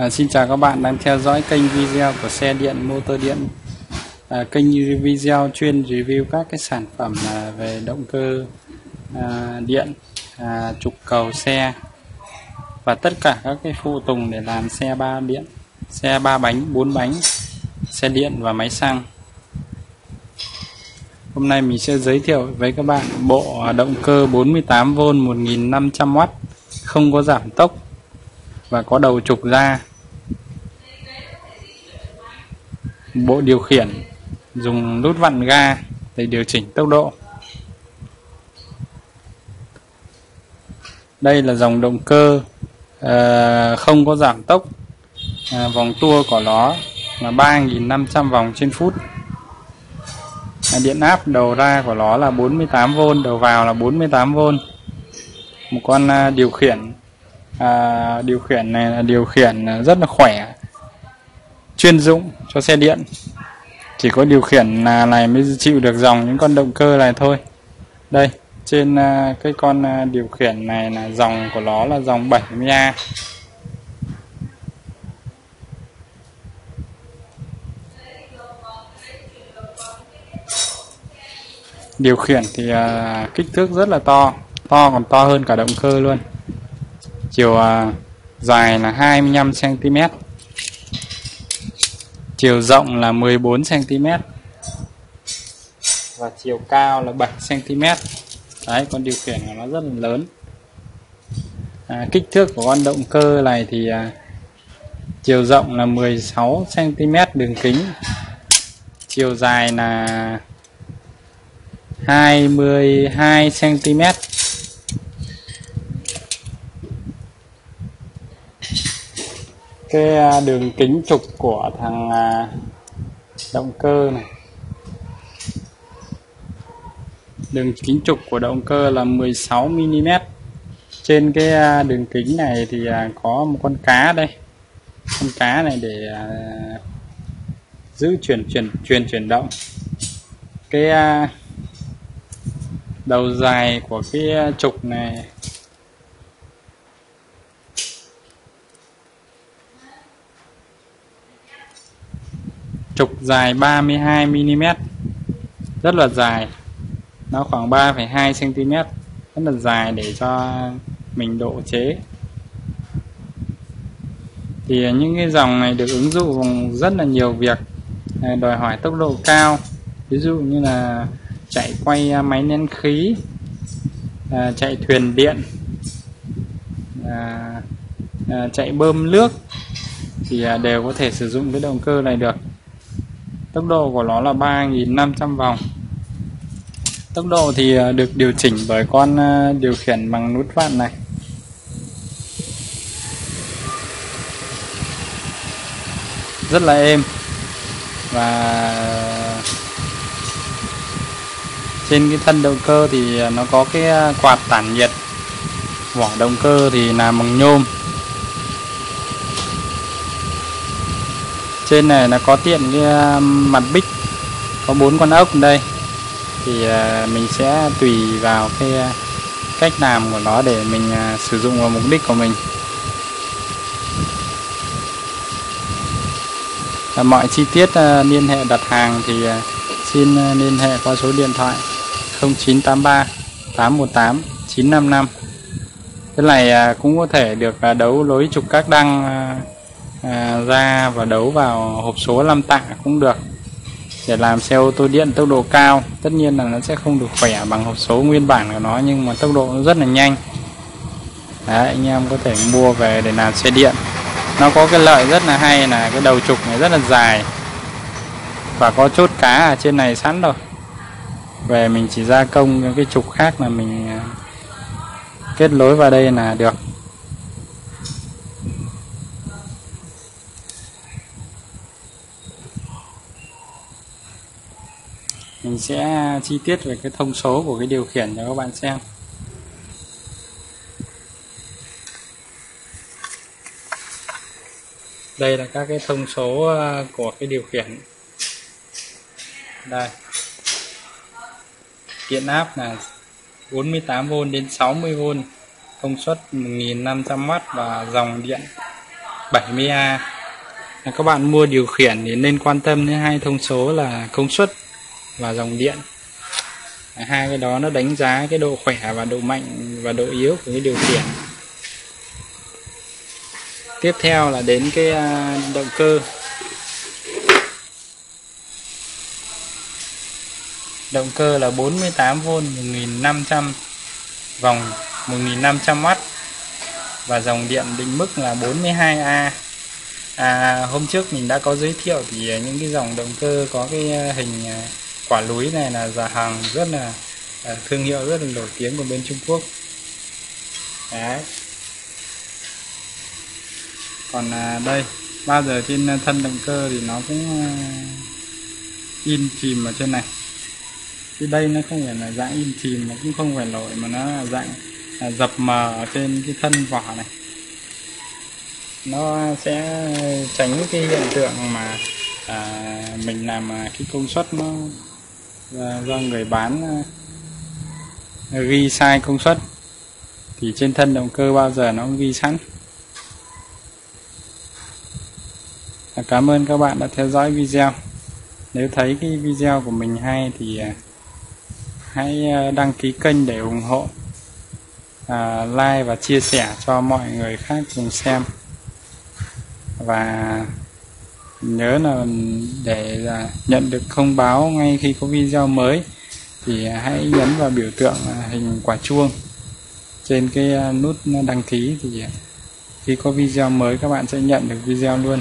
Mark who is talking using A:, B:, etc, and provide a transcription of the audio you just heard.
A: À, xin chào các bạn đang theo dõi kênh video của xe điện motor điện. À, kênh video chuyên review các cái sản phẩm à, về động cơ à, điện à, trục cầu xe và tất cả các cái phụ tùng để làm xe ba điện xe ba bánh bốn bánh xe điện và máy xăng. Hôm nay mình sẽ giới thiệu với các bạn bộ động cơ 48V 1500W không có giảm tốc và có đầu trục ra. Bộ điều khiển dùng nút vặn ga để điều chỉnh tốc độ. Đây là dòng động cơ uh, không có giảm tốc uh, vòng tua của nó là 3.500 vòng trên phút. Điện áp đầu ra của nó là 48V đầu vào là 48V một con uh, điều khiển à, điều khiển này là điều khiển rất là khỏe chuyên dụng cho xe điện. Chỉ có điều khiển à, này mới chịu được dòng những con động cơ này thôi. Đây, trên à, cái con à, điều khiển này là dòng của nó là dòng 70A điều khiển thì kích thước rất là to to còn to hơn cả động cơ luôn. Chiều dài là 25 cm chiều rộng là 14 cm và chiều cao là 7 cm đấy con điều khiển của nó rất là lớn. À, kích thước của con động cơ này thì à, chiều rộng là 16 cm đường kính. Chiều dài là 22 cm cái à, đường kính trục của thằng à, động cơ này. Đường kính trục của động cơ là 16 mm trên cái à, đường kính này thì có một con cá đây. Con cá này để giữ chuyển chuyển truyền chuyển động. Cái đầu dài của cái trục này trục dài 32mm rất là dài. Nó khoảng 3,2cm rất là dài để cho mình độ chế. Thì những cái dòng này được ứng dụng rất là nhiều việc à, đòi hỏi tốc độ cao. Ví dụ như là chạy quay à, máy nén khí à, chạy thuyền điện à, à, chạy bơm nước thì à, đều có thể sử dụng cái động cơ này được tốc độ của nó là 3.500 vòng. Tốc độ thì à, được điều chỉnh bởi con à, điều khiển bằng nút vặn này. Rất là êm. Và trên cái thân động cơ thì à, nó có cái quạt tản nhiệt. Vỏ động cơ thì làm bằng nhôm. Trên này nó có tiện cái à, mặt bích, có bốn con ốc ở đây. Thì à, mình sẽ tùy vào cái à, cách làm của nó để mình sử dụng vào mục đích của mình. Mọi chi tiết liên hệ đặt hàng thì xin liên hệ qua số điện thoại 0983 818 955 cái này cũng có thể được đấu lối trục các đăng à, ra và đấu vào hộp số 5 tạ cũng được. Để làm xe ô tô điện tốc độ cao tất nhiên là nó sẽ không được khỏe bằng hộp số nguyên bản của nó nhưng mà tốc độ nó rất là nhanh. Đấy, anh em có thể mua về để làm xe điện. Nó có cái lợi rất là hay là cái đầu trục này rất là dài và có chốt cá ở trên này sẵn rồi. Về mình chỉ gia công những cái trục khác là mình à, kết nối vào đây là được. Mình sẽ à, chi tiết về cái thông số của cái điều khiển cho các bạn xem. Đây là các cái thông số à, của cái điều khiển. Đây. Điện áp là 48V đến 60V công suất 1500W và dòng điện 70A các bạn mua điều khiển thì nên quan tâm đến hai thông số là công suất và dòng điện. Hai cái đó nó đánh giá cái độ khỏe và độ mạnh và độ yếu của cái điều khiển. Tiếp theo là đến cái à, động cơ. Động cơ là 48V 1500 vòng 1500W và dòng điện định mức là 42A à, hôm trước mình đã có giới thiệu thì những cái dòng động cơ có cái à, hình à, quả núi này là giả hàng rất là à, thương hiệu rất là nổi tiếng của bên Trung Quốc. Đấy. Còn à, đây bao giờ trên thân động cơ thì nó cũng à, in chìm ở trên này. Thì đây nó không phải là dạng in chìm mà cũng không phải nổi mà nó là dạng là dập mờ ở trên cái thân vỏ này. Nó sẽ tránh cái hiện tượng mà à, mình làm à, cái công suất nó à, do người bán ờ, ghi sai công suất thì trên thân động cơ bao giờ nó cũng ghi sẵn. Dạ, cảm ơn các bạn đã theo dõi video. Nếu thấy cái video của mình hay thì ờ, hãy ờ, đăng ký kênh để ủng hộ à, like và chia sẻ cho mọi người khác cùng xem. Và nhớ là để là nhận được thông báo ngay khi có video mới thì hãy nhấn vào biểu tượng à, hình quả chuông trên cái à, nút đăng ký thì khi có video mới các bạn sẽ nhận được video luôn.